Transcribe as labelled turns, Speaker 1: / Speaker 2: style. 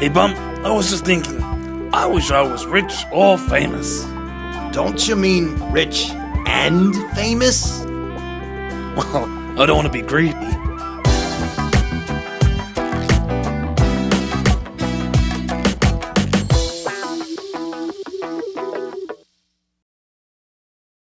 Speaker 1: Hey, Bump, I was just thinking, I wish I was rich or famous.
Speaker 2: Don't you mean rich and famous?
Speaker 1: Well, I don't want to be greedy,